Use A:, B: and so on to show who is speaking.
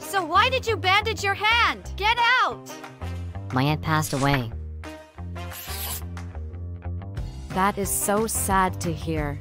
A: So why did you bandage your hand? Get out!
B: My aunt passed away.
A: That is so sad to hear.